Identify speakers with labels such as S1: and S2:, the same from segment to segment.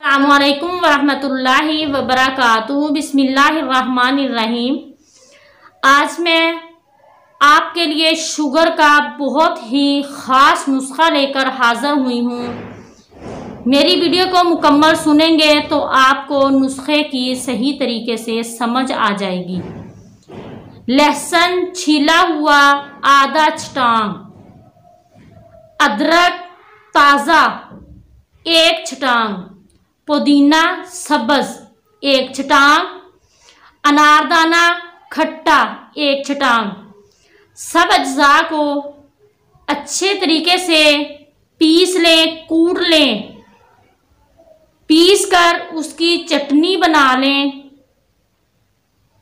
S1: السلام علیکم ورحمۃ اللہ وبرکاتہ۔ بسم اللہ الرحمن الرحیم۔ آج میں آپ کے لیے شوگر کا بہت ہی خاص نسخہ لے کر حاضر ہوئی ہوں۔ میری ویڈیو کو مکمل سنیں گے تو آپ کو نسخے کی صحیح طریقے سے سمجھ آ جائے گی۔ لہسن چھیلا ہوا آدھا چھٹانگ۔ ادرک تازہ ایک چھٹانگ۔ پودینہ سبز ایک چھٹانگ اناردانہ کھٹا ایک چھٹانگ سب اجزاء کو اچھے طریقے سے پیس لیں کوٹ لیں پیس کر اس کی چٹنی بنا لیں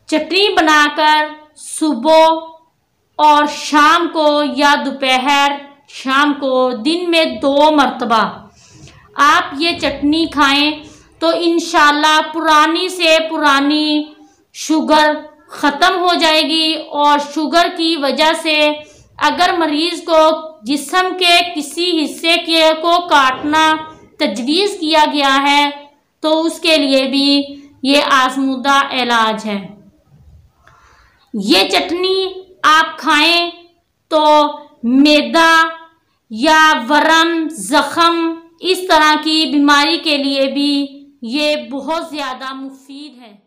S1: چٹنی بنا کر صبح اور شام کو یا دوپہر شام کو دن میں دو مرتبہ آپ یہ چٹنی کھائیں تو انشاءاللہ پرانی سے پرانی شوگر ختم ہو جائے گی اور شوگر کی وجہ سے اگر مریض کو جسم کے کسی حصے کے کو کاٹنا تجویز کیا گیا ہے تو اس کے لیے بھی یہ آزمودہ علاج ہے۔ یہ چٹنی آپ کھائیں تو میدا یا ورم، زخم اس طرح کی بیماری کے لیے بھی یہ بہت زیادہ مفید ہے۔